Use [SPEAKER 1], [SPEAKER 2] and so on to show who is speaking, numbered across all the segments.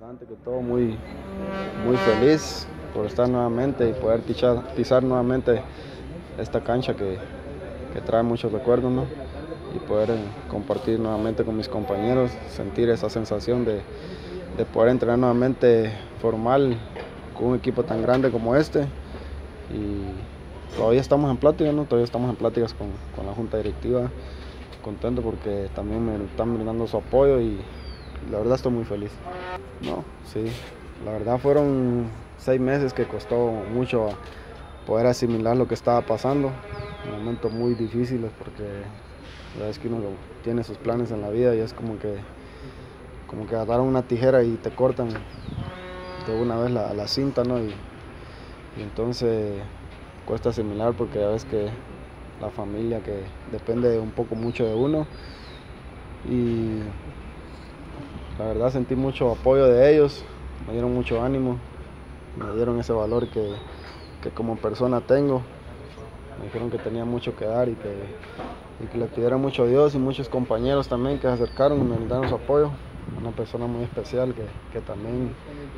[SPEAKER 1] Que todo, muy, muy feliz por estar nuevamente y poder pisar nuevamente esta cancha que, que trae muchos recuerdos, ¿no? Y poder eh, compartir nuevamente con mis compañeros, sentir esa sensación de, de poder entrenar nuevamente formal con un equipo tan grande como este. Y todavía estamos en pláticas, ¿no? Todavía estamos en pláticas con, con la junta directiva. Contento porque también me están brindando su apoyo y la verdad estoy muy feliz. No, sí, la verdad fueron seis meses que costó mucho poder asimilar lo que estaba pasando, momentos muy difíciles porque la verdad es que uno tiene sus planes en la vida y es como que como que agarran una tijera y te cortan de una vez la, la cinta, ¿no? Y, y entonces cuesta asimilar porque ya ves que la familia que depende un poco mucho de uno y la verdad sentí mucho apoyo de ellos, me dieron mucho ánimo, me dieron ese valor que, que como persona tengo. Me dijeron que tenía mucho que dar y que, y que le pidiera mucho a Dios y muchos compañeros también que se acercaron y me brindaron su apoyo. Una persona muy especial que, que también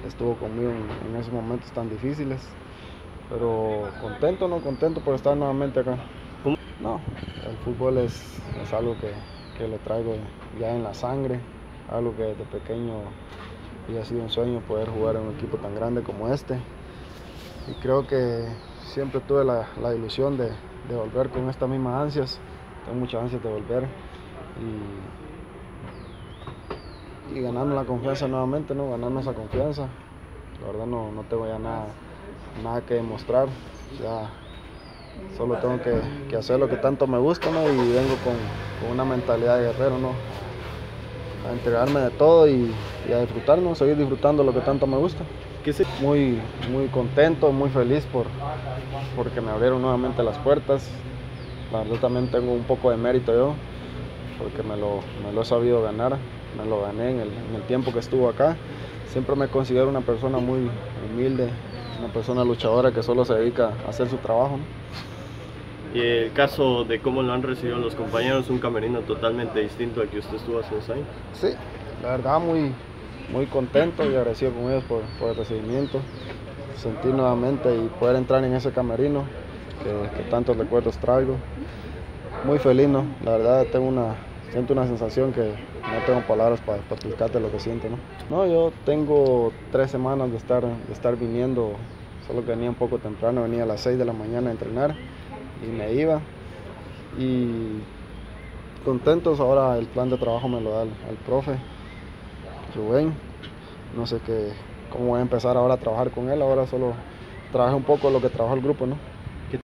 [SPEAKER 1] estuvo conmigo en, en, esos momentos tan difíciles. Pero contento, ¿no? Contento por estar nuevamente acá. No, el fútbol es, es algo que, que le traigo ya en la sangre algo que desde pequeño ha sido un sueño poder jugar en un equipo tan grande como este. Y creo que siempre tuve la, la ilusión de, de, volver con estas mismas ansias. Tengo muchas ansias de volver y, y ganarnos la confianza nuevamente, ¿no? ganarnos esa confianza. La verdad no, no tengo ya nada, nada que demostrar. Ya solo tengo que, que, hacer lo que tanto me gusta ¿no? y vengo con, con una mentalidad de guerrero. ¿no? A entregarme de todo y, y, a disfrutarnos, seguir disfrutando lo que tanto me gusta. Muy, muy contento, muy feliz por, porque me abrieron nuevamente las puertas. La verdad también tengo un poco de mérito yo, porque me lo, me lo he sabido ganar, me lo gané en el, en el tiempo que estuvo acá. Siempre me considero una persona muy humilde, una persona luchadora que solo se dedica a hacer su trabajo. ¿no?
[SPEAKER 2] Y el caso de cómo lo han recibido los compañeros, un camerino totalmente distinto al que usted estuvo hace dos años.
[SPEAKER 1] Sí, la verdad muy, muy contento y agradecido con ellos por, el recibimiento. Sentir nuevamente y poder entrar en ese camerino que, tantos recuerdos traigo. Muy feliz, ¿no? La verdad tengo una, siento una sensación que no tengo palabras para, para explicarte lo que siento, ¿no? No, yo tengo tres semanas de estar, de estar viniendo, solo que venía un poco temprano, venía a las 6 de la mañana a entrenar y me iba. Y contentos, ahora el plan de trabajo me lo da el, profe Rubén. No sé qué, cómo voy a empezar ahora a trabajar con él, ahora solo trabajé un poco lo que trabajó el grupo, ¿no?